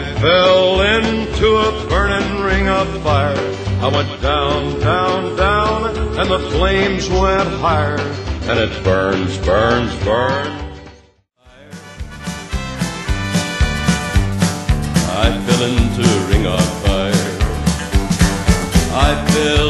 I fell into a burning ring of fire. I went down, down, down, and the flames went higher. And it burns, burns, burns. I fell into a ring of fire. I fell